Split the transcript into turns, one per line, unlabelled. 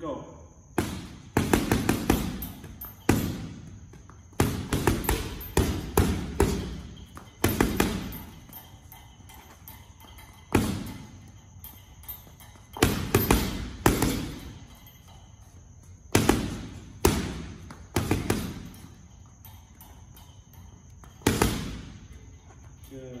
go. Good.